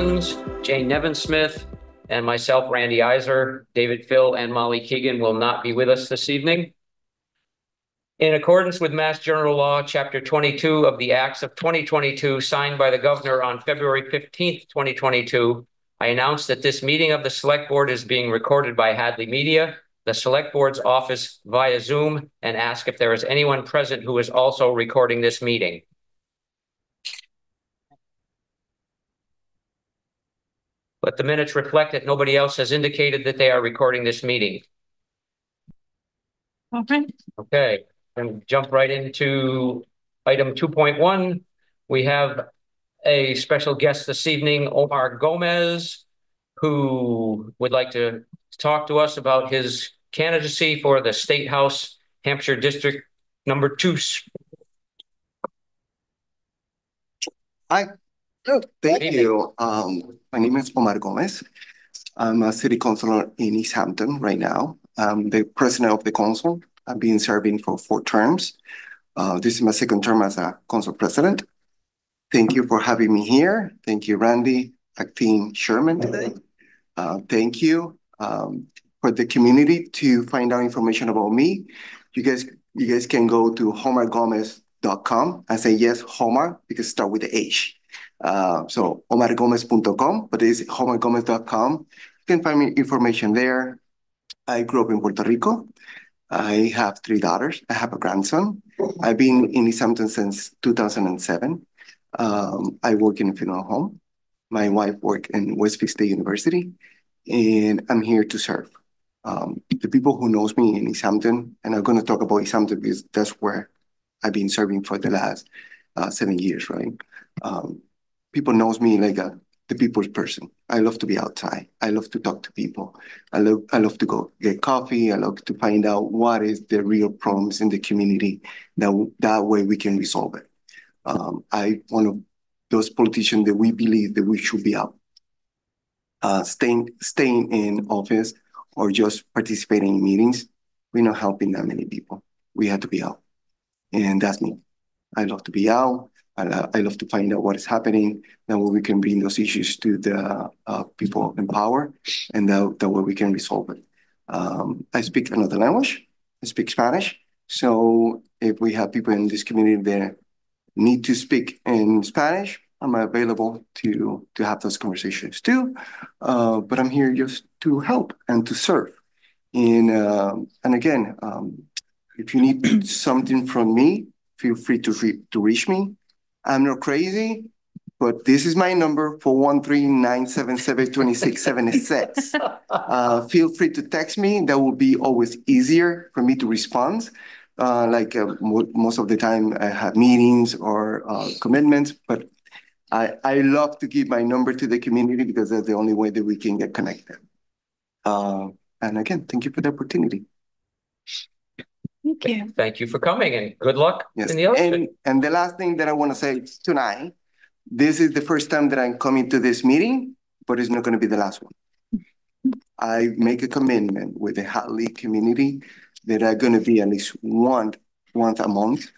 Jane Nevinsmith, and myself, Randy Izer. David Phil and Molly Keegan will not be with us this evening. In accordance with Mass General Law, Chapter 22 of the Acts of 2022, signed by the governor on February 15th, 2022, I announce that this meeting of the Select Board is being recorded by Hadley Media, the Select Board's office via Zoom, and ask if there is anyone present who is also recording this meeting. Let the minutes reflect that nobody else has indicated that they are recording this meeting. Okay, Okay, and jump right into item two point one. We have a special guest this evening, Omar Gomez, who would like to talk to us about his candidacy for the State House Hampshire District Number Two. Hi. Oh, thank you. Um, my name is Omar Gomez. I'm a city councilor in Easthampton right now. I'm the president of the council. I've been serving for four terms. Uh, this is my second term as a council president. Thank you for having me here. Thank you, Randy, acting Sherman today. Uh, thank you, um, for the community to find out information about me. You guys, you guys can go to homergomez.com and say, yes, Homar, because start with the H. Uh, so omargomez.com, but it's homargomez.com. You can find me information there. I grew up in Puerto Rico. I have three daughters. I have a grandson. I've been in Easthampton since 2007. Um, I work in a funeral home. My wife works in Westfield State University, and I'm here to serve. Um, the people who knows me in Easthampton, and I'm going to talk about Easthampton because that's where I've been serving for the last uh, seven years, right? Um, people knows me like a the people's person. I love to be outside. I love to talk to people. I love I love to go get coffee. I love to find out what is the real problems in the community. That that way we can resolve it. Um, I one of those politicians that we believe that we should be out. Uh, staying staying in office or just participating in meetings, we're not helping that many people. We have to be out, and that's me. I love to be out. I, lo- I love to find out what is happening. That way we can bring those issues to the uh, people in power, and that, that way we can resolve it. Um, I speak another language. I speak Spanish. So if we have people in this community that need to speak in Spanish, I'm available to to have those conversations too. Uh, but I'm here just to help and to serve. And um, and again, um, if you need something from me, feel free to re- to reach me. I'm not crazy, but this is my number for one three nine seven seven twenty six seventy six. Uh, feel free to text me. That will be always easier for me to respond. Uh, like uh, mo- most of the time, I have meetings or uh, commitments, but I I love to give my number to the community because that's the only way that we can get connected. Uh, and again, thank you for the opportunity. Thank you. Thank you for coming and good luck Yes, in the election. and, and the last thing that I want to say tonight, this is the first time that I'm coming to this meeting, but it's not going to be the last one. I make a commitment with the Hadley community that I'm going to be at least one, once a month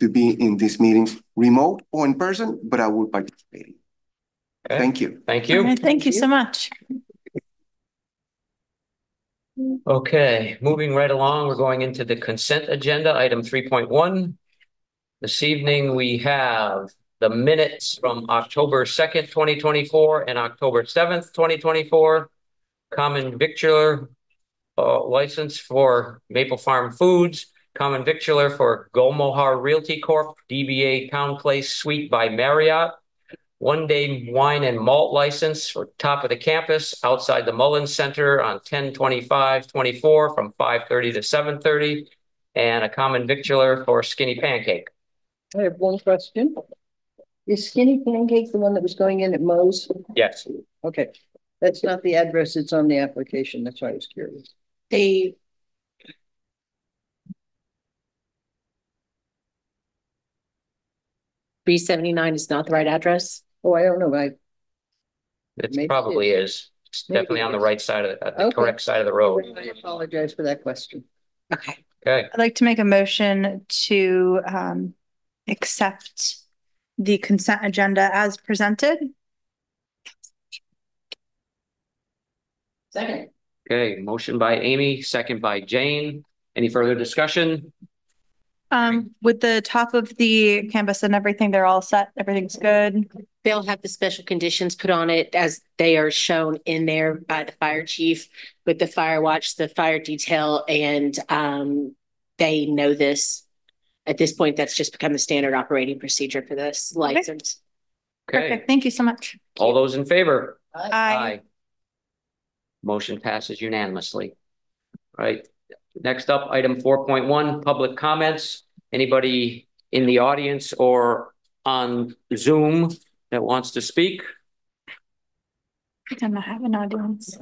to be in these meetings, remote or in person, but I will participate. Okay. Thank you. Thank you. right, Thank you so much. Okay, moving right along, we're going into the consent agenda, item three point one. This evening, we have the minutes from October second, twenty twenty-four and October seventh, twenty twenty-four. Common victualler uh, license for Maple Farm Foods, common victualler for Gomohar Realty Corp., DBA Town Place Suite by Marriott. One day wine and malt license for top of the campus outside the Mullins Center on 10-25-24 from five thirty to seven thirty. And a common victualler for Skinny Pancake. I have one question. Is Skinny Pancake the one that was going in at Mo's? Yes, Okay, that's not the address that's on the application. That's why I was curious. They. B seventy-nine is not the right address? Oh, I don't know. I, it Maybe probably is. It's definitely on the right side of, the- at the Okay. correct side of the road. I apologize for that question. Okay. Okay, I'd like to make a motion to um accept the consent agenda as presented. Second. okay, motion by Amy, second by Jane. Any further discussion? Um, with the top of the canvas and everything, they're all set. Everything's good. They'll have the special conditions put on it as they are shown in there by the fire chief with the fire watch, the fire detail, and um, they know this. At this point, that's just become the standard operating procedure for this license. Okay, Perfect. Thank you so much. all those in favor? Aye. Motion passes unanimously. Right, next up, item four point one, public comments. Anybody in the audience or on Zoom that wants to speak? I don't have an audience.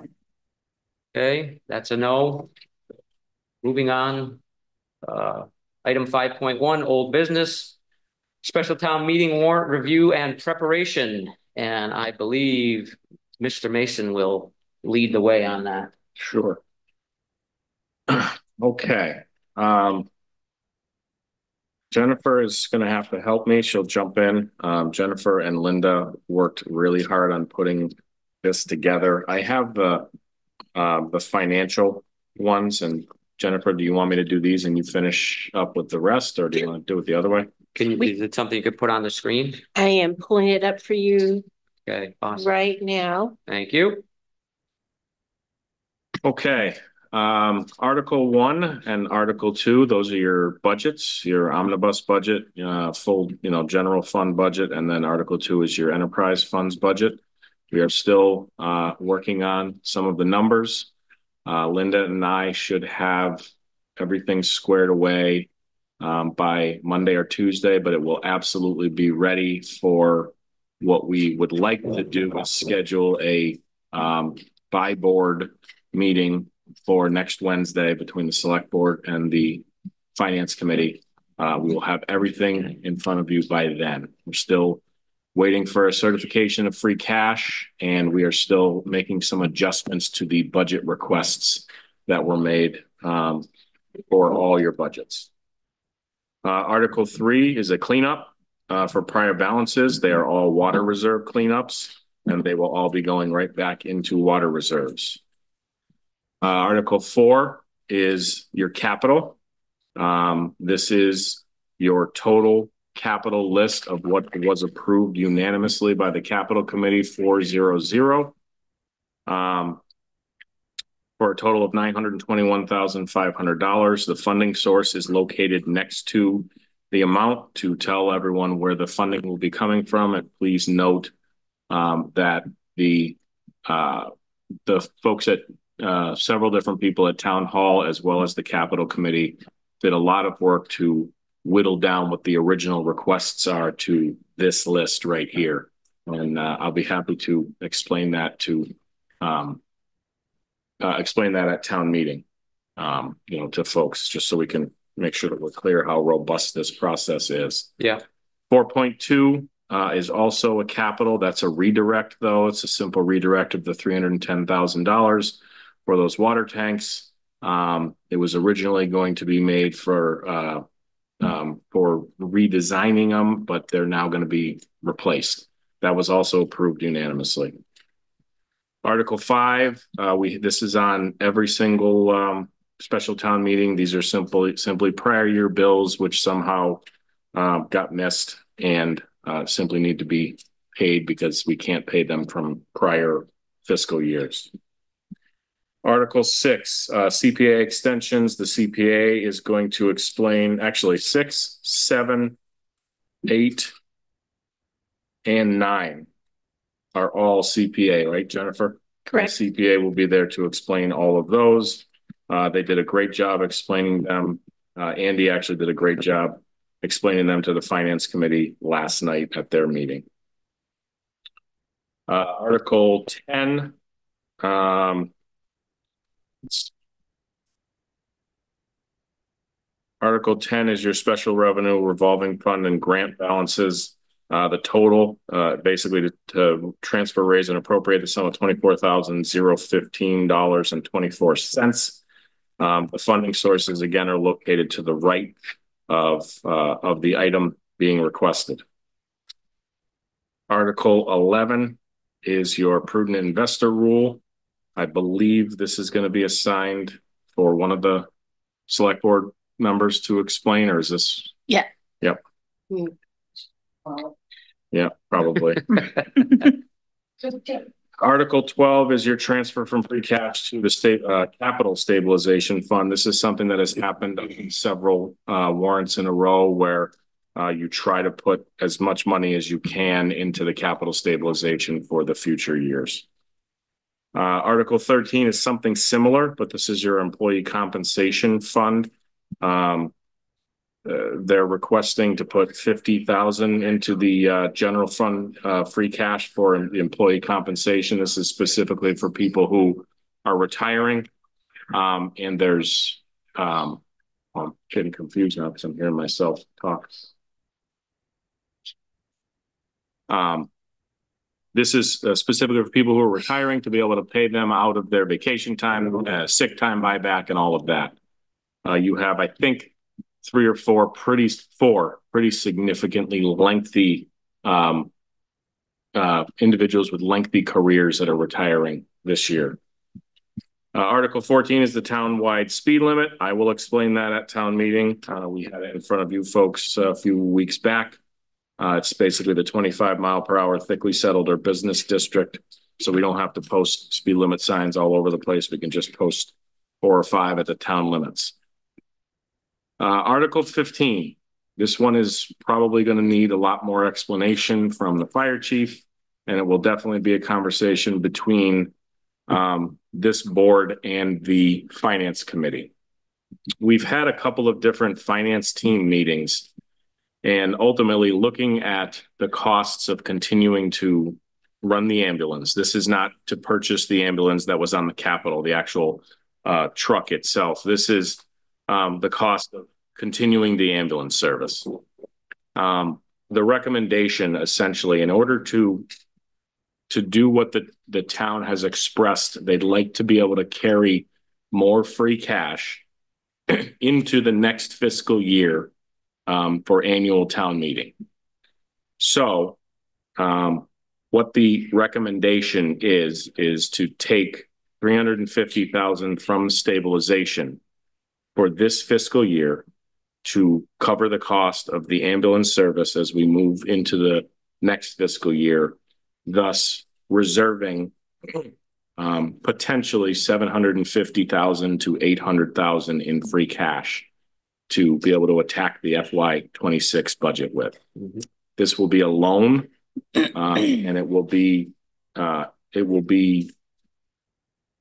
Okay, that's a no. Moving on. Uh, item five point one, old business. Special town meeting warrant review and preparation, and I believe Mr. Mason will lead the way on that. Sure. Okay, um. Jennifer is gonna have to help me. She'll jump in. Um, Jennifer and Linda worked really hard on putting this together. I have the, uh, the financial ones and Jennifer, do you want me to do these and you finish up with the rest or do you want to do it the other way? Can you, We- is it something you could put on the screen? I am pulling it up for you Okay, awesome. right now. Thank you. Okay, um, Article one and Article two, those are your budgets, your omnibus budget, uh, full, you know, general fund budget, and then Article two is your enterprise funds budget. We are still, uh, working on some of the numbers. Uh, Linda and I should have everything squared away um, by Monday or Tuesday, but it will absolutely be ready for what we would like to do is schedule a, um, by board meeting for next Wednesday between the select board and the finance committee. Uh, we will have everything in front of you by then. We're still waiting for a certification of free cash and we are still making some adjustments to the budget requests that were made um, for all your budgets. Uh, Article three is a cleanup uh, for prior balances. They are all water reserve cleanups and they will all be going right back into water reserves. Uh, Article four is your capital. Um, this is your total capital list of what was approved unanimously by the capital committee four zero zero. Um, for a total of nine hundred and twenty-one thousand five hundred dollars. The funding source is located next to the amount to tell everyone where the funding will be coming from. And please note um, that the uh, the folks at uh, several different people at town hall as well as the capital committee did a lot of work to whittle down what the original requests are to this list right here. And uh, I'll be happy to explain that to um, uh, explain that at town meeting, um, you know, to folks, just so we can make sure that we're clear how robust this process is. Yeah. 4.2 uh, is also a capital. That's a redirect, though. It's a simple redirect of the $310,000 for those water tanks. Um, it was originally going to be made for uh, um, for redesigning them, but they're now going to be replaced. That was also approved unanimously. Article five, uh, we, this is on every single, um, special town meeting. These are simply, simply prior year bills, which somehow, uh, got missed and, uh, simply need to be paid because we can't pay them from prior fiscal years. Article six, uh, CPA extensions. The CPA is going to explain, actually, six, seven, eight, and nine are all CPA, right, Jennifer? Correct. CPA will be there to explain all of those. Uh, they did a great job explaining them. Uh, Andy actually did a great job explaining them to the finance committee last night at their meeting. Uh, Article ten, um, Article ten is your special revenue revolving fund and grant balances. Uh, the total, uh, basically to, to transfer, raise and appropriate the sum of twenty-four thousand zero fifteen dollars and twenty-four cents. Um, the funding sources again are located to the right of, uh, of the item being requested. Article eleven is your prudent investor rule. I believe this is going to be assigned for one of the select board members to explain, or is this? Yeah. Yep, Uh, yeah, probably. Article twelve is your transfer from free cash to the state, uh, capital stabilization fund. This is something that has happened in several, uh, warrants in a row where uh, you try to put as much money as you can into the capital stabilization for the future years. Uh, Article thirteen is something similar, but this is your employee compensation fund. Um, uh, they're requesting to put fifty thousand into the, uh, general fund, uh, free cash for employee compensation. This is specifically for people who are retiring. Um, and there's, um, I'm getting confused now because I'm hearing myself talk. Um, this is uh, specifically for people who are retiring to be able to pay them out of their vacation time, uh, sick time buyback and all of that. Uh, you have, I think, three or four pretty, four pretty significantly lengthy, um, uh, individuals with lengthy careers that are retiring this year. Uh, Article fourteen is the town-wide speed limit. I will explain that at town meeting. Uh, we had it in front of you folks a few weeks back. Uh, it's basically the twenty-five mile per hour thickly settled or business district. So we don't have to post speed limit signs all over the place. We can just post four or five at the town limits. Uh, Article fifteen, this one is probably gonna need a lot more explanation from the fire chief. And it will definitely be a conversation between um, this board and the finance committee. We've had a couple of different finance team meetings. And ultimately looking at the costs of continuing to run the ambulance. This is not to purchase the ambulance that was on the capital, the actual uh, truck itself. This is um, the cost of continuing the ambulance service. Um, the recommendation essentially, in order to to do what the, the town has expressed, they'd like to be able to carry more free cash into the next fiscal year um, for annual town meeting. So, um, what the recommendation is, is to take three hundred and fifty thousand from stabilization for this fiscal year to cover the cost of the ambulance service as we move into the next fiscal year, thus reserving um, potentially seven hundred and fifty thousand to eight hundred thousand in free cash to be able to attack the FY twenty-six budget with. Mhm. This will be a loan, uh, and it will be, uh, it will be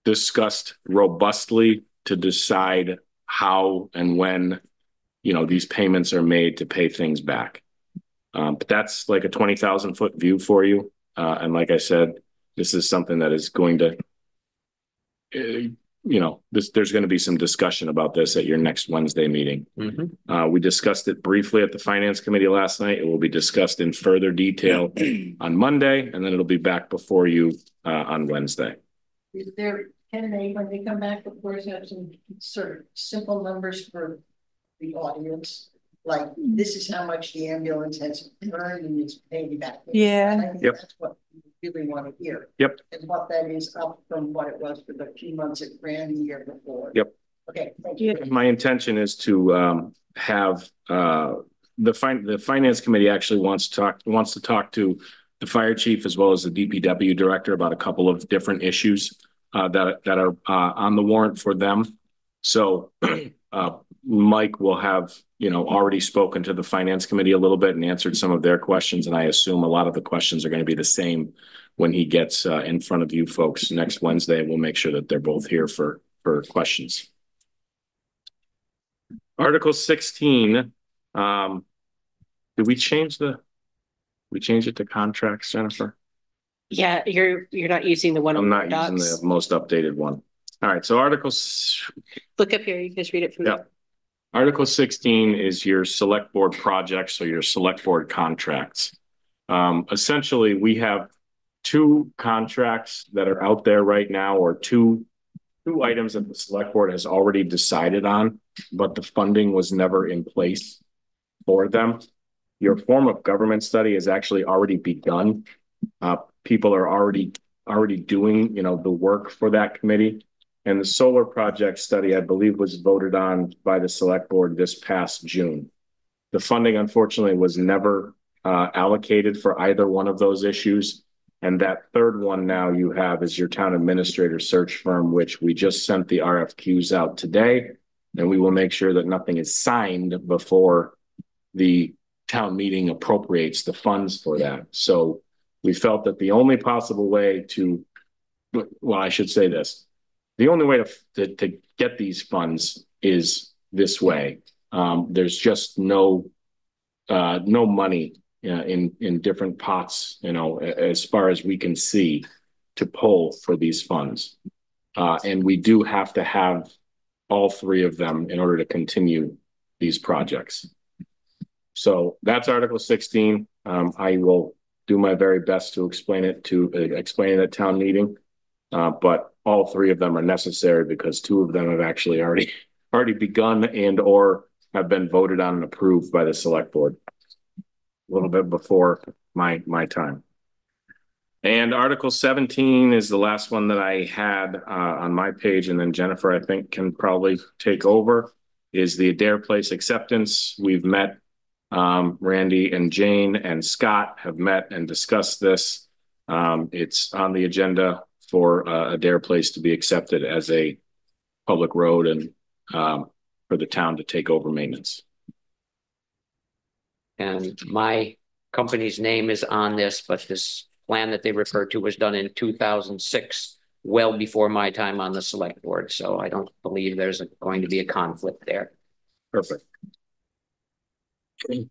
discussed robustly to decide how and when, you know, these payments are made to pay things back. Um, but that's like a twenty thousand foot view for you. Uh, and like I said, this is something that is going to, uh, you know, this, there's going to be some discussion about this at your next Wednesday meeting. Mhm. Uh, we discussed it briefly at the finance committee last night. It will be discussed in further detail on Monday, and then it'll be back before you, uh, on Wednesday. Is there, can they, when they come back, of course, have some sort of simple numbers for the audience? Like, this is how much the ambulance has earned and is paying back. Yeah. And I think Yep. That's what we really want to hear. Yep. And what that is up from what it was for the few months it ran the year before. Yep. Okay, thank you. My intention is to, um, have, uh, the fin- the finance committee actually wants to talk, wants to talk to the fire chief as well as the DPW director about a couple of different issues, uh, that, that are, uh, on the warrant for them. So, uh, Mike will have, you know, already spoken to the finance committee a little bit and answered some of their questions. And I assume a lot of the questions are going to be the same when he gets, uh, in front of you folks next Wednesday. We'll make sure that they're both here for, for questions. Article sixteen, um, did we change the? We change it to contracts, Jennifer? Yeah, you're, you're not using the one I'm on not using docs. the most updated one. All right, so articles, Look up here, you can just read it from Yeah. there. Article sixteen is your select board projects or your select board contracts. Um, essentially, we have two contracts that are out there right now, or two two items that the select board has already decided on, but the funding was never in place for them. Your form of government study has actually already begun. Uh, people are already already doing, you know, the work for that committee. And the solar project study, I believe, was voted on by the select board this past June. The funding, unfortunately, was never uh, allocated for either one of those issues. And that third one now you have is your town administrator search firm, which we just sent the RFQs out today. And we will make sure that nothing is signed before the town meeting appropriates the funds for that. So we felt that the only possible way to, well, I should say this, the only way to, to, to get these funds is this way. Um, there's just no, uh, no money uh, in, in different pots, you know, as far as we can see to pull for these funds. Uh, and we do have to have all three of them in order to continue these projects. So that's Article 16. Um, I will do my very best to explain it to uh, explain it at town meeting. Uh, but all three of them are necessary because two of them have actually already already begun and or have been voted on and approved by the select board a little bit before my my time. And Article 17 is the last one that I had uh, on my page, and then Jennifer, I think, can probably take over. Is the Adair Place acceptance? We've met um, Randy and Jane and Scott have met and discussed this. Um, it's on the agenda for uh, Adair Place to be accepted as a public road and um, for the town to take over maintenance. And my company's name is on this, but this plan that they referred to was done in two thousand six, well before my time on the select board. So I don't believe there's a- going to be a conflict there. Perfect. You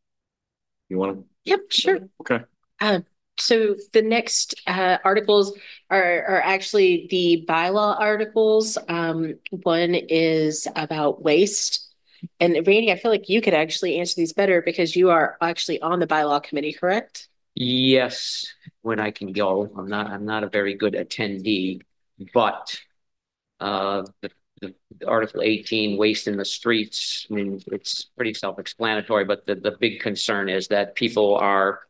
want to? Yep, sure. Okay. Uh, so the next uh, articles are, are actually the bylaw articles. Um, one is about waste. And Randy, I feel like you could actually answer these better because you are actually on the bylaw committee, correct? Yes, when I can go. I'm not, I'm not a very good attendee, but uh, the, the Article eighteen, waste in the streets, I mean, it's pretty self-explanatory, but the, the big concern is that people are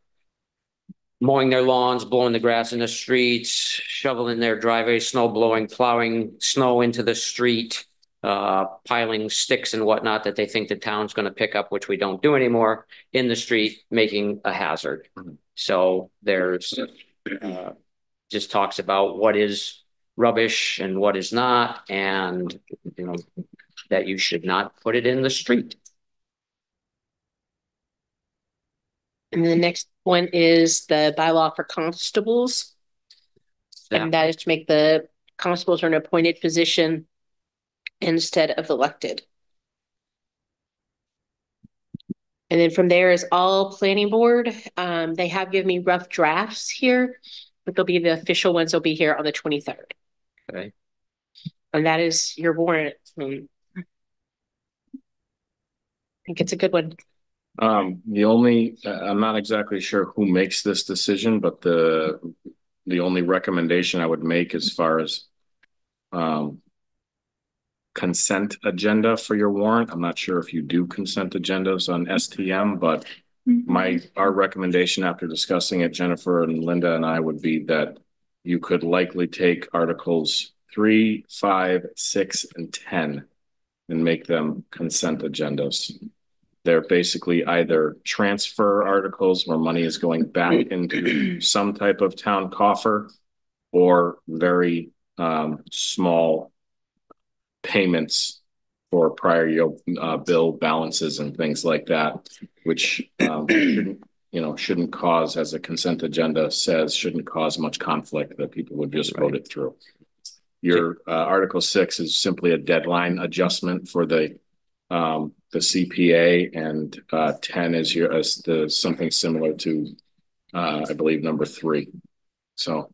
mowing their lawns, blowing the grass in the streets, shoveling their driveways, snow blowing, plowing snow into the street, uh, piling sticks and whatnot that they think the town's going to pick up, which we don't do anymore, in the street, making a hazard. So there's uh, just talks about what is rubbish and what is not, and you know that you should not put it in the street. And the next one is the bylaw for constables. Yeah. And that is to make the constables are an appointed position instead of elected. And then from there is all planning board. Um, they have given me rough drafts here, but they'll be the official ones will be here on the twenty-third. Okay. And that is your warrant. Um, I think it's a good one. Um, the only, uh, I'm not exactly sure who makes this decision, but the, the only recommendation I would make as far as um, consent agenda for your warrant. I'm not sure if you do consent agendas on STM, but my, our recommendation after discussing it, Jennifer and Linda and I would be that you could likely take articles three, five, six, and ten and make them consent agendas. They're basically either transfer articles where money is going back into some type of town coffer or very um small payments for prior year uh bill balances and things like that, which um shouldn't, you know, shouldn't cause, as a consent agenda says, shouldn't cause much conflict that people would just vote it through. Your uh Article six is simply a deadline adjustment for the the CPA and uh ten is your as the something similar to uh I believe number three. So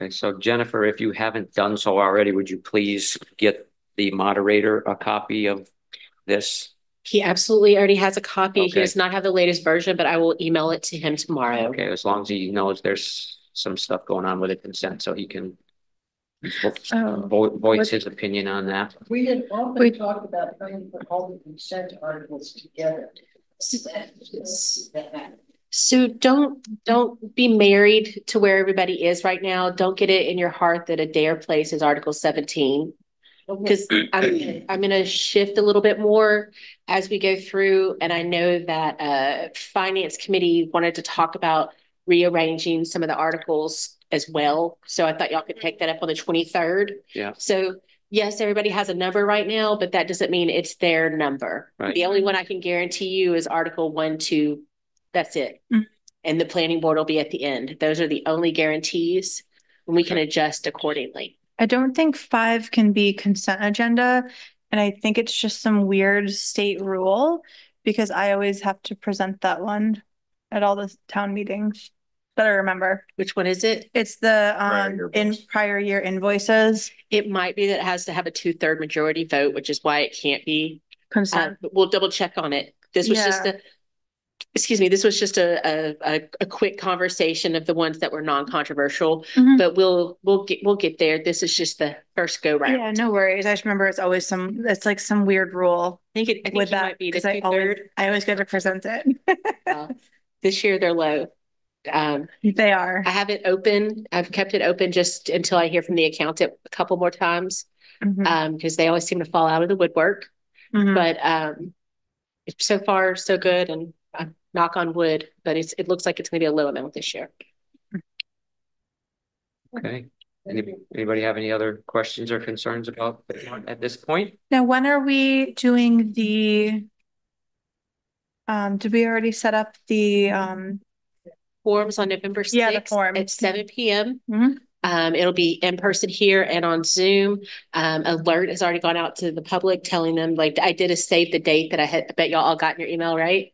Okay, so Jennifer, if you haven't done so already, would you please get the moderator a copy of this? He absolutely already has a copy. He does not have the latest version, but I will email it to him tomorrow. Okay, as long as he knows there's some stuff going on with the consent, so he can Oh. vo- voice his opinion on that. We had often Wait. talked about trying to put all the consent articles together. So don't, don't be married to where everybody is right now. Don't get it in your heart that Adair Place is Article seventeen. Because I'm, I'm gonna shift a little bit more as we go through, and I know that uh Finance Committee wanted to talk about rearranging some of the articles as well. So I thought y'all could take that up on the twenty-third. Yeah. So yes, everybody has a number right now, but that doesn't mean it's their number. Right. The only one I can guarantee you is Article one, two, that's it. Mm. And the planning board will be at the end. Those are the only guarantees. and we can adjust accordingly. I don't think five can be consent agenda. And I think it's just some weird state rule because I always have to present that one at all the town meetings that I remember. Which one is it? It's the Prior um year in bills. prior year invoices It might be that it has to have a two-third majority vote, which is why it can't be. Uh, consent. but we'll double check on it. This was just Yeah. a, excuse me, this was just a, a, a, a quick conversation of the ones that were non-controversial. Mhm. But we'll, we'll get, we'll get there. This is just the first go round. Yeah, no worries. I just remember it's always some, it's like some weird rule I think it, I think with it that might be the because I always, two-third. I always get to present it. Uh, This year they're low. Um, They are. I have it open. I've kept it open just until I hear from the accountant a couple more times. Mhm, Um, because they always seem to fall out of the woodwork. mhm. But um, so far so good, and uh, knock on wood. But it's it looks like it's going to be a low amount this year. Okay, Any- anybody have any other questions or concerns about at this point? Now, when are we doing the? Um, did we already set up the um, Forums on November Yeah, the sixth forum. at seven PM. Mhm. Um, it'll be in person here and on Zoom. Um, alert has already gone out to the public, telling them like I did a save the date that I had. I bet y'all all got in your email, right?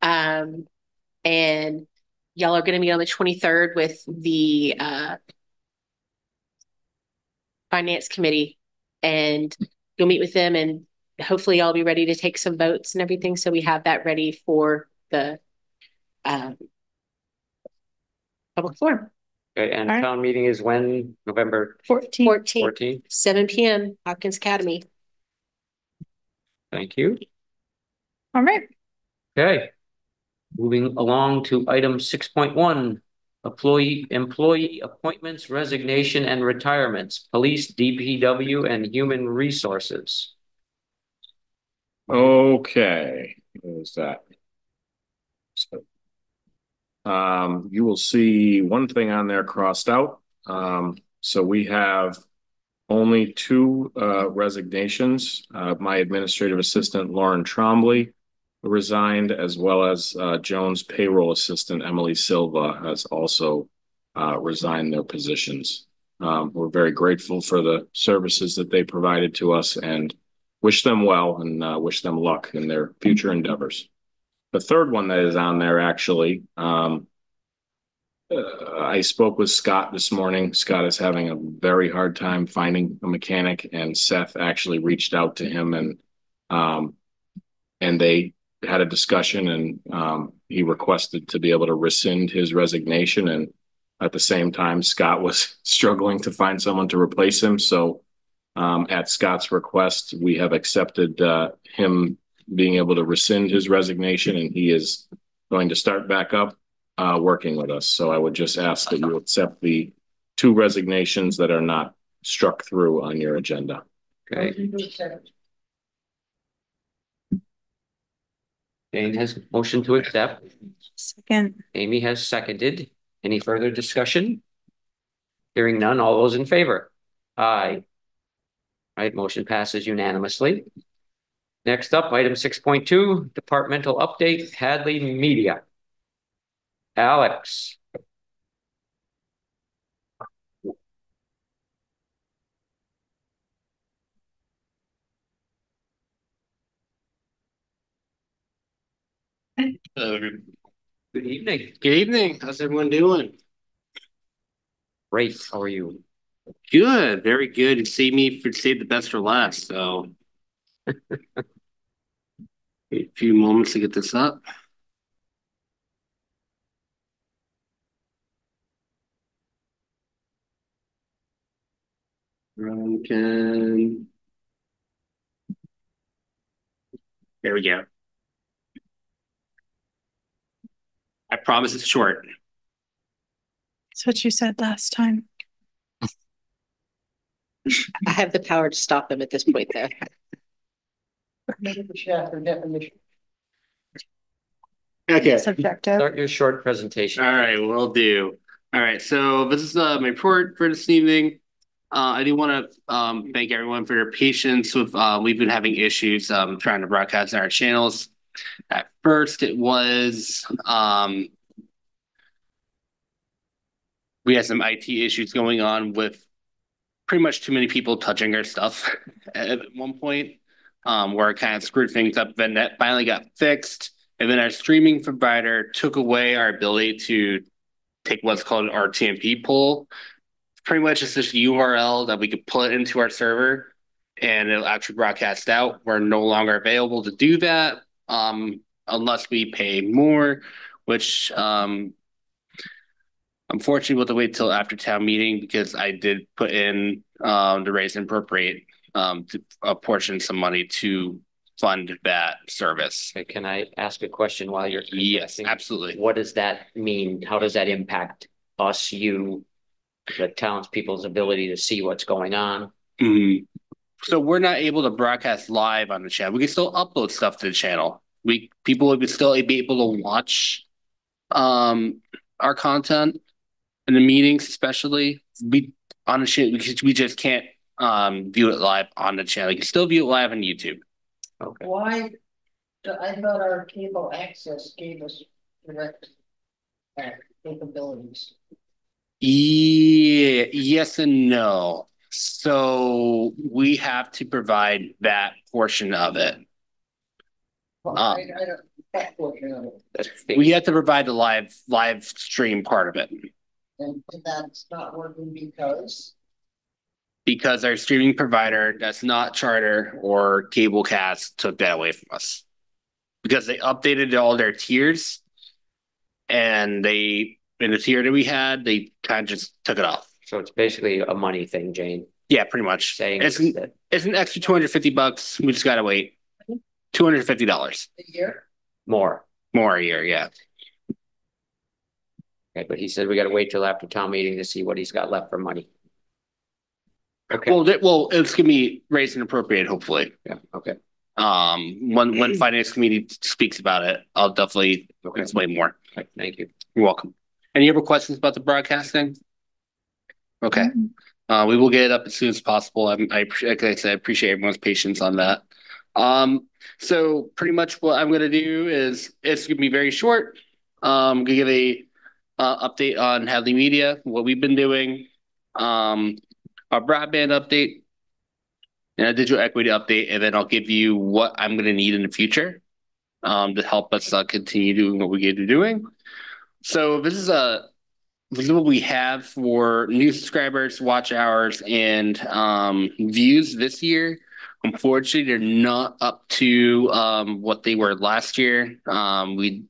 Um, and y'all are going to meet on the twenty third with the uh finance committee, and you'll meet with them, and hopefully y'all be ready to take some votes and everything. So we have that ready for the um public forum. Okay, and All right. town meeting is when, November fourteen? Fourteen, fourteenth? seven P M, Hopkins Academy. Thank you. All right. Okay. Moving along to item six point one, employee, employee appointments, resignation and retirements, police, DPW and human resources. Okay, what was that? So, Um, you will see one thing on there crossed out. Um, so we have only two uh resignations. Uh, my administrative assistant Lauren Trombley resigned, as well as uh Jones payroll assistant Emily Silva has also uh resigned their positions. Um, we're very grateful for the services that they provided to us and wish them well and uh, wish them luck in their future endeavors. The third one that is on there actually, um, uh, I spoke with Scott this morning. Scott is having a very hard time finding a mechanic, and Seth actually reached out to him and um, and they had a discussion, and um, he requested to be able to rescind his resignation. And at the same time, Scott was struggling to find someone to replace him, so um, at Scott's request, we have accepted, uh, him being able to rescind his resignation and he is going to start back up, uh, working with us. So I would just ask that you accept the two resignations that are not struck through on your agenda. Okay, Jane has motion to accept. Second. Amy has seconded. Any further discussion? Hearing none, all those in favor? Aye. Right, motion passes unanimously. Next up, item six point two, departmental update, Hadley Media. Alex, Uh, good evening. Good evening. How's everyone doing? Great, how are you? Good, very good. You see me for save the best for last, so. A few moments to get this up. Everyone can. There we go. I promise it's short. That's what you said last time. I have the power to stop them at this point, though. Maybe we should have their definition. Okay. Subjective. Start your short presentation. All right, we'll do. All right, so this is uh, my report for this evening. Uh, I do want to um, thank everyone for your patience with uh, we've been having issues um, trying to broadcast on our channels. At first, it was um, we had some IT issues going on with pretty much too many people touching our stuff at one point, um, where it kind of screwed things up. Then that finally got fixed, and then our streaming provider took away our ability to take what's called an RTMP pull. Pretty much it's this URL that we could put into our server and it'll actually broadcast out. We're no longer available to do that um, unless we pay more, which um, unfortunately we'll have to wait till after town meeting because I did put in um, the raise and appropriate um, to apportion some money to fund that service. Okay, Can I ask a question while you're? Yes, absolutely. What does that mean? How does that impact us, you, the townspeople's ability to see what's going on? Mhm. So we're not able to broadcast live on the channel. We can still upload stuff to the channel. We people would still be able to watch um our content in the meetings, especially we on the because we just can't um view it live on the channel. You can still view it live on YouTube. Okay, Why, I thought our cable access gave us direct uh, capabilities. Yeah, yes and no. So we have to provide that portion of it. Well, Ah. I, I don't, that portion of it. We have to provide the live live stream part of it. and that's not working because. Because our streaming provider that's not charter or cablecast took that away from us. Because they updated all their tiers and they in the tier that we had they kind of just took it off. So it's basically a money thing, Jane, yeah pretty much. Saying it's, that, it's an extra 250 bucks. We just gotta wait. 250 dollars. A year? more. more a year yeah. Okay, but he said we gotta wait till after town meeting to see what he's got left for money. Okay, well th- well it's gonna be raised and appropriate hopefully yeah, okay, um when when finance committee speaks about it i'll definitely okay, explain more okay, thank you. You're welcome. Any other questions about the broadcasting? Okay, uh, we will get it up as soon as possible. I'm, I, like I said, I appreciate everyone's patience on that. Um, so pretty much what I'm gonna do is, it's gonna be very short. Um, gonna give a, uh, update on Hadley Media, what we've been doing, um, our broadband update, and a digital equity update, and then I'll give you what I'm gonna need in the future, um, to help us, uh, continue doing what we get to doing. So this is a this is what we have for new subscribers, watch hours, and um, views this year. Unfortunately, they're not up to um, what they were last year. Um, we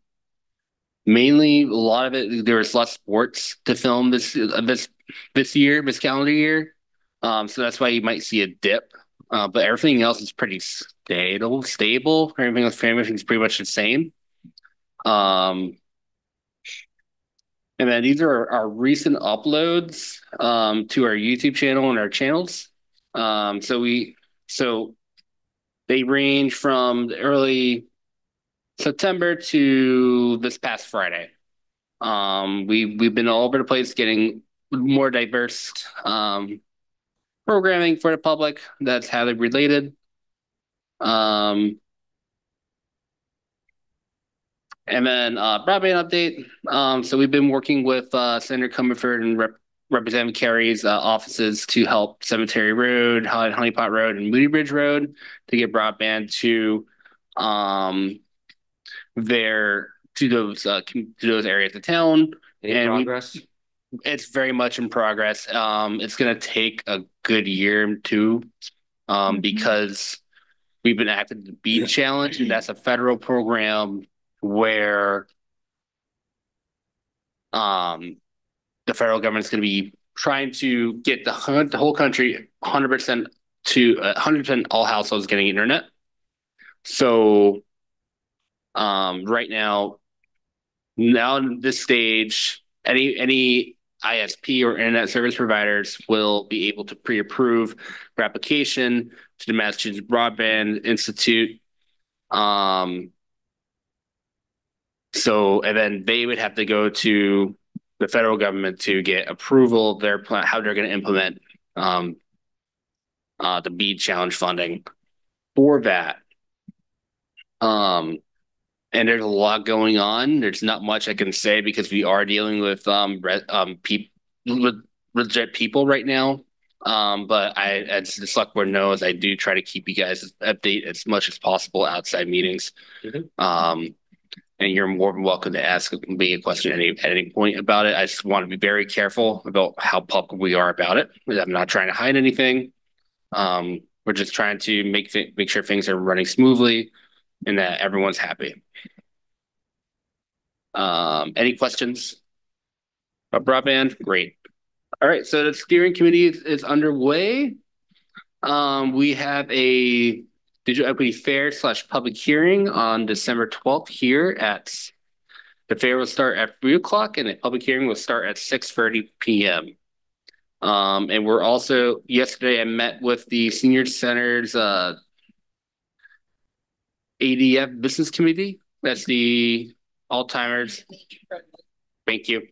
mainly a lot of it there was less sports to film this uh, this this year, this calendar year. Um, so that's why you might see a dip. Uh, but everything else is pretty stable. Stable. Everything else, everything's pretty much the same. Um, and then these are our recent uploads um, to our YouTube channel and our channels. Um, so we so they range from early September to this past Friday. Um, we we've been all over the place getting more diverse um, programming for the public that's highly related. Um, and then uh, broadband update. Um, so we've been working with uh, Senator Comerford and Rep- Representative Carey's uh, offices to help Cemetery Road, Hon- Honeypot Road, and Moody Bridge Road to get broadband to um, their to those uh, to those areas of town. Any And we- progress? It's very much in progress. Um, it's going to take a good year two um, Mhm. because we've been active the Bead Challenge, and that's a federal program where um the federal government's going to be trying to get the the whole country 100% to uh, 100% all households getting internet. So um right now now in this stage any any ISP or internet service providers will be able to pre-approve for application to the Massachusetts Broadband Institute. Um, so, and then they would have to go to the federal government to get approval their plan, how they're going to implement um, uh, the BEAD challenge funding for that. Um, and there's a lot going on. There's not much I can say because we are dealing with um re- um people legit people right now. Um, but I, as the select board knows, I do try to keep you guys update as much as possible outside meetings. Mhm. Um, and you're more than welcome to ask me a question at any, at any point about it. I just want to be very careful about how public we are about it. I'm not trying to hide anything. Um, we're just trying to make thi- make sure things are running smoothly and that everyone's happy. Um, any questions? About broadband? Great. All right, so the steering committee is, is underway. Um, we have a digital equity fair slash public hearing on December twelfth here at the fair will start at three o'clock and the public hearing will start at six thirty PM. Um, and we're also, yesterday I met with the senior center's uh ADF Business Committee. That's the Alzheimer's Thank you.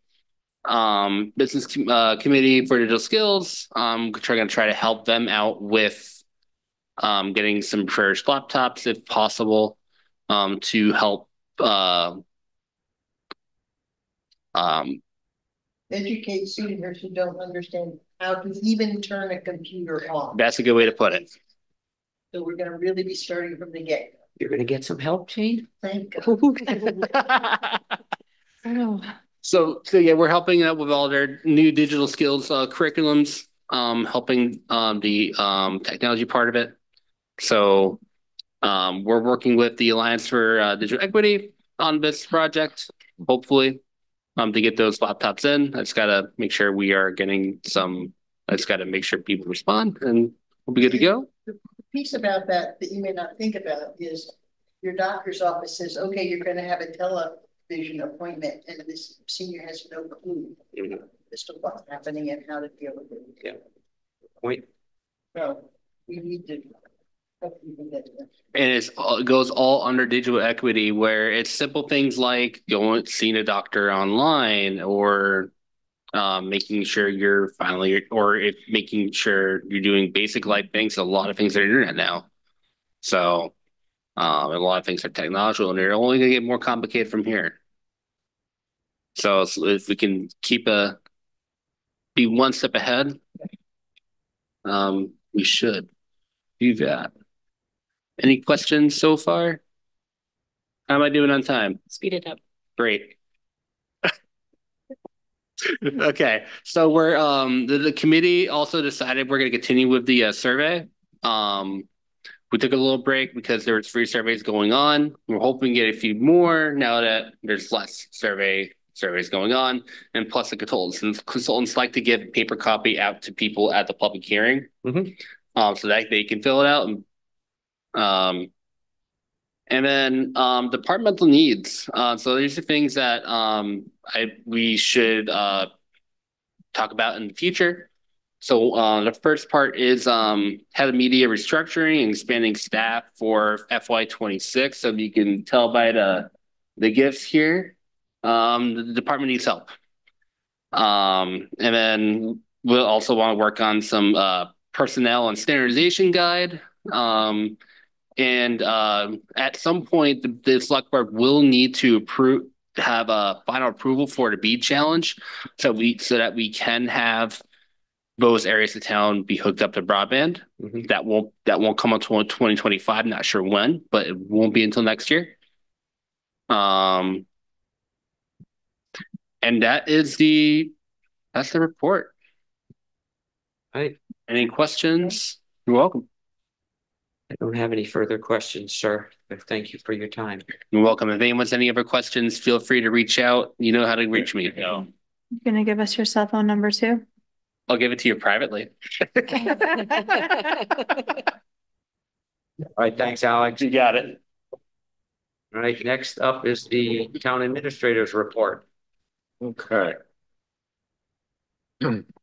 Um, business com- uh, committee for digital skills. Um, we're going to try to help them out with um, getting some first laptops if possible um, to help uh, um, Educate seniors who don't understand how to even turn a computer on. that's a good way to put it. So we're gonna really be starting from the get. You're gonna get some help, Jane? Thank God. So, so yeah, we're helping out with all their new digital skills uh, curriculums, um, helping um, the um, technology part of it. So, um, we're working with the Alliance for uh, Digital Equity on this project, hopefully, um, to get those laptops in. I just gotta make sure we are getting some. I just gotta make sure people respond, and we'll be good to go. Piece about that that you may not think about is your doctor's office says, okay, you're gonna have a television appointment and this senior has no clue mm-hmm. as to what's happening and how to deal with it. Yeah. Point. So we need to. help people get there. And it's it goes all under digital equity, where it's simple things like going seeing a doctor online, or um, making sure you're finally, or if making sure you're doing basic life things. A lot of things are internet now, so um, a lot of things are technological, and they're only gonna get more complicated from here. So if we can keep a be one step ahead, um, we should do that. Any questions so far? How am I doing on time? Speed it up. Great. Okay, so we're um the, the committee also decided we're gonna continue with the uh, survey. Um, we took a little break because there was free surveys going on. We're hoping to get a few more now that there's less survey surveys going on, and plus the consultants and consultants like to give paper copy out to people at the public hearing, Mhm. um, so that they can fill it out and um. And then um departmental needs. Uh so these are things that um I we should uh talk about in the future. So uh the first part is um head of media restructuring and expanding staff for FY twenty six. So you can tell by the the gifts here. Um the department needs help. Um and then we'll also want to work on some uh personnel and standardization guide. Um and uh, at some point, the, the select board will need to approve, have a final approval for the bead challenge. So we, so that we can have those areas of town be hooked up to broadband. Mhm. That won't, that won't come until twenty twenty-five, not sure when, but it won't be until next year. Um, and that is the, that's the report. Right. Any questions? You're welcome. I don't have any further questions, sir. but Thank you for your time. You're welcome. If anyone has any other questions, feel free to reach out. You know how to reach me. No. You're Gonna give us your cell phone number too? I'll give it to you privately. All right, thanks, Alex. You got it. All right, next up is the town administrator's report. Okay.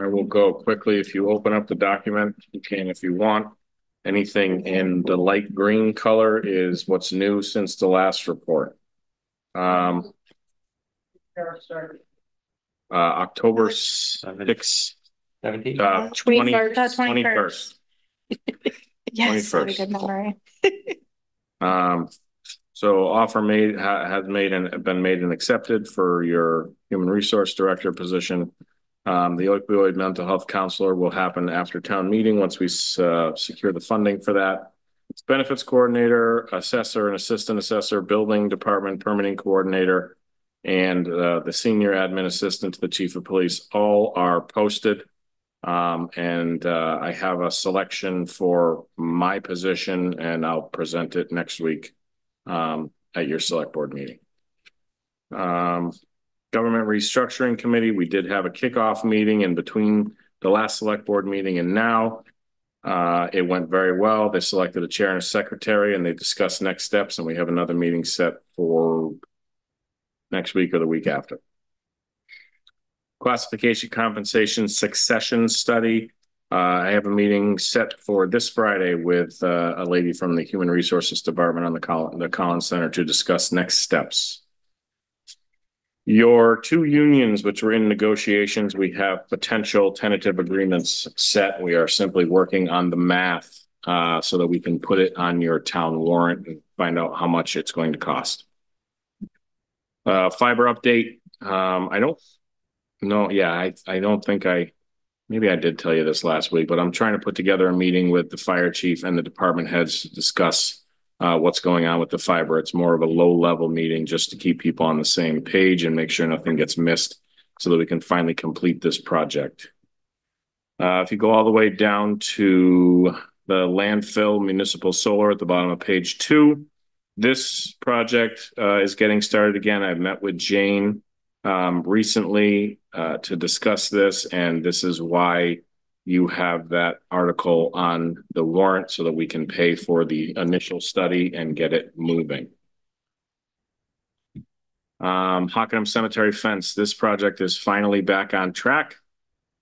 I will go quickly. If you open up the document, you can if you want. Anything in the light green color is what's new since the last report. Um, uh, October sixth, Seventeen? uh, twenty, 21st. Uh, 21st. twenty-first. Yes, I had a 21st. good memory. Um, so offer made, ha- has made and been made and accepted for your human resource director position. Um, the opioid mental health counselor will happen after town meeting, once we, uh, secure the funding for that. Benefits coordinator, assessor and assistant assessor, building department permitting coordinator. And, uh, the senior admin assistant to the chief of police, all are posted. Um, and, uh, I have a selection for my position and I'll present it next week. Um, at your select board meeting. Um, Government Restructuring Committee, we did have a kickoff meeting in between the last select board meeting and now. Uh, it went very well. They selected a chair and a secretary and they discussed next steps and we have another meeting set for next week or the week after. Classification compensation succession study. Uh, I have a meeting set for this Friday with, uh, a lady from the Human Resources Department on the Collins, the Collins Center to discuss next steps. Your two unions, which were in negotiations, we have potential tentative agreements set. We are simply working on the math, uh, so that we can put it on your town warrant and find out how much it's going to cost. Uh, fiber update, um, I don't, no, yeah, I, I don't think I, maybe I did tell you this last week, but I'm trying to put together a meeting with the fire chief and the department heads to discuss what's going on with the fiber. It's more of a low level meeting just to keep people on the same page and make sure nothing gets missed so that we can finally complete this project. Uh, if you go all the way down to the landfill municipal solar at the bottom of page two, this project uh, is getting started again. I've met with Jane um, recently uh, to discuss this, and this is why you have that article on the warrant so that we can pay for the initial study and get it moving. Um, Hockanum Cemetery fence, this project is finally back on track.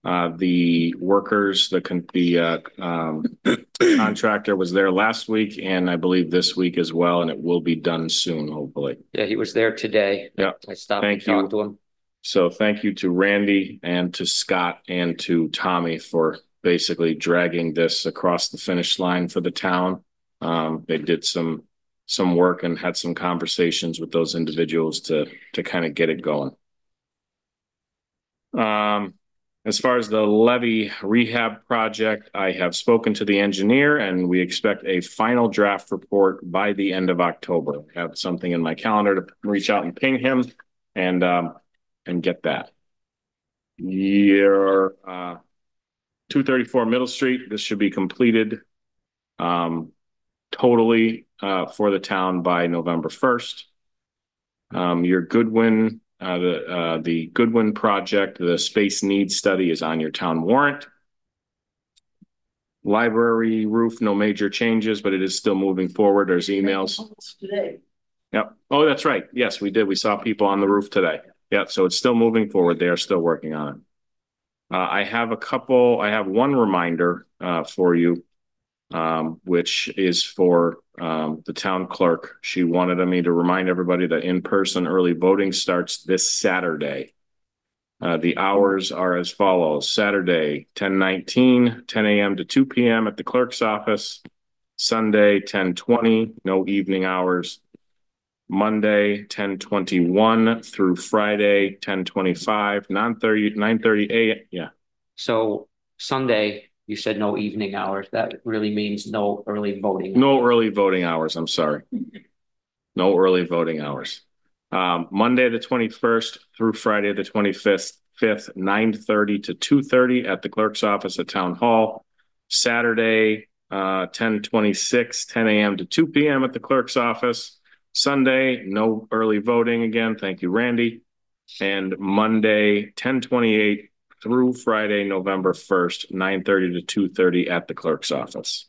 Uh, the workers, the, con- the, uh, um, contractor was there last week and I believe this week as well, and it will be done soon, hopefully. Yeah, he was there today. Yeah. I stopped and Thank you. talked to him. So thank you to Randy and to Scott and to Tommy for basically dragging this across the finish line for the town. Um, they did some, some work and had some conversations with those individuals to, to kind of get it going. Um, as far as the levee rehab project, I have spoken to the engineer and we expect a final draft report by the end of October. I Have something in my calendar to reach out and ping him and, um, and get that. Your, uh, two thirty-four Middle Street, this should be completed, um, totally, uh, for the town by November first. Um, your Goodwin, uh, the, uh, the Goodwin project, the space needs study is on your town warrant. Library roof, no major changes, but it is still moving forward. There's emails. Today. Yep. Oh, that's right. Yes, we did. We saw people on the roof today. Yeah, so it's still moving forward. They are still working on it. Uh, I have a couple, I have one reminder, uh, for you. Um, which is for, um, the town clerk. She wanted me to remind everybody that in-person early voting starts this Saturday. Uh, the hours are as follows. Saturday, 10 19, 10 AM to two PM at the clerk's office. Sunday, ten twenty, no evening hours. Monday, ten twenty-one through Friday, ten twenty-five, nine thirty, nine thirty a, yeah. So Sunday, you said no evening hours. That really means no early voting. No early voting hours, I'm sorry. No early voting hours. Um, Monday, the twenty-first through Friday, the twenty-fifth, fifth, nine thirty to two thirty at the clerk's office at Town Hall. Saturday, uh, ten twenty-six, ten AM to two PM at the clerk's office. Sunday, no early voting again. Thank you, Randy. And Monday, ten twenty-eight through Friday, November first, nine thirty to two thirty at the clerk's office.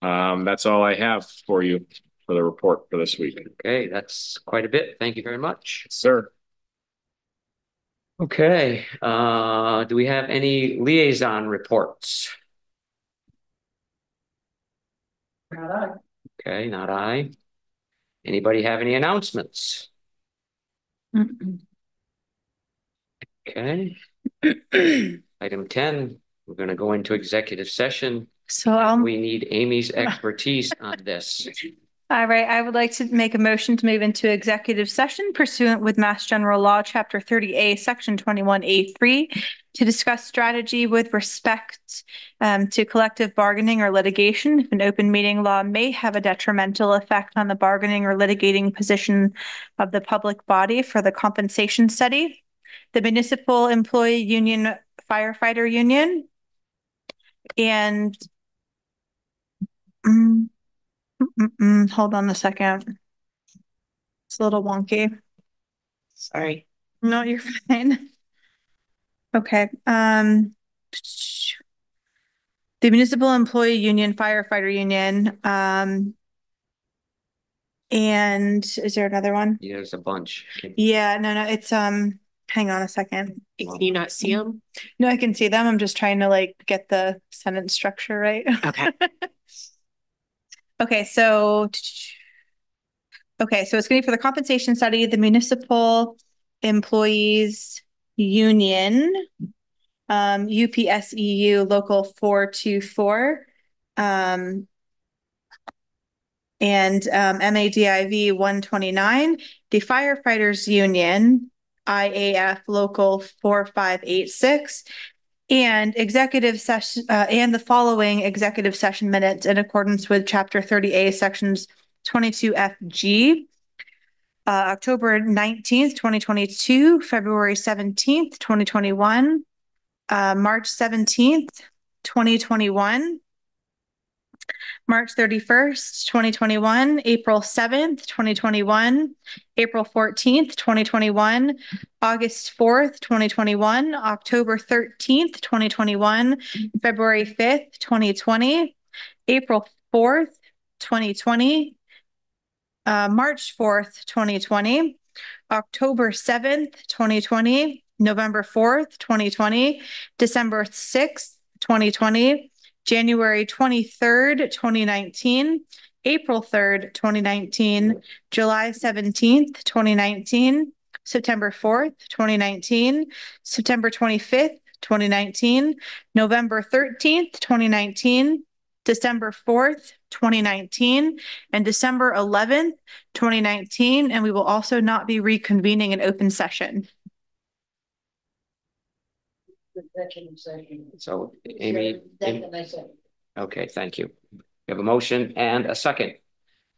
Um, that's all I have for you for the report for this week. Okay, that's quite a bit. Thank you very much. Sir. Okay, uh, do we have any liaison reports? Not I. Okay, not I. Anybody have any announcements? Okay. Item ten, we're gonna go into executive session. So I'll, We need Amy's expertise on this. All right, I would like to make a motion to move into executive session pursuant with Mass General Law, Chapter thirty A, Section twenty-one A three to discuss strategy with respect um, to collective bargaining or litigation. If an open meeting law may have a detrimental effect on the bargaining or litigating position of the public body for the compensation study. The municipal employee union firefighter union. And Mm, mm, mm, mm, hold on a second. It's a little wonky. Sorry. No, you're fine. Okay, um. The Municipal Employee Union Firefighter Union, um. And is there another one? Yeah, There's a bunch. Yeah, no, no, it's, um, hang on a second. Can you not see them? No, I can see them. I'm just trying to like get the sentence structure right. Okay. Okay, so. Okay, so it's gonna be for the compensation study, the municipal employees union. Um, UPSEU local four two four. Um. And um MADIV one twenty-nine, the firefighters union, IAF local four five eight six. And executive session, uh, and the following executive session minutes in accordance with chapter thirty A sections twenty-two F G. Uh, October nineteenth, twenty twenty-two, February seventeenth, twenty twenty-one. Uh, March seventeenth, twenty twenty-one. March thirty-first, twenty twenty-one, April seventh, twenty twenty-one, April fourteenth, twenty twenty-one, August fourth, twenty twenty-one, October thirteenth, twenty twenty-one, February fifth, twenty twenty, April fourth, twenty twenty, uh, March fourth, twenty twenty, October seventh, twenty twenty, November fourth, twenty twenty, December sixth, twenty twenty, January twenty-third, twenty nineteen, April third, twenty nineteen, July seventeenth, twenty nineteen, September fourth, twenty nineteen, September twenty-fifth, twenty nineteen, November thirteenth, twenty nineteen, December fourth, twenty nineteen, and December eleventh, twenty nineteen, and we will also not be reconvening an open session. Executive session. So Amy, That can I say. okay, thank you. We have a motion and a second.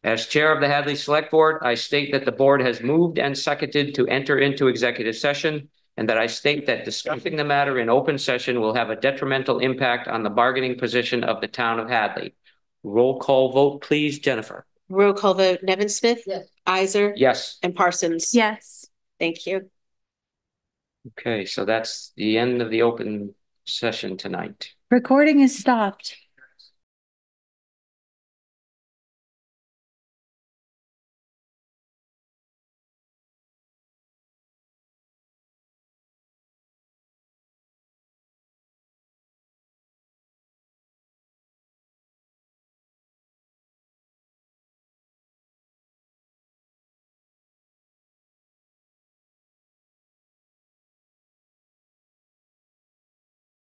As Chair of the Hadley Select Board, I state that the board has moved and seconded to enter into executive session and that I state that discussing the matter in open session will have a detrimental impact on the bargaining position of the town of Hadley. Roll call vote, please, Jennifer. Roll call vote, Nevinsmith, Yes. Izer, Yes. and Parsons. Yes. Thank you. Okay, so that's the end of the open session tonight. Recording is stopped.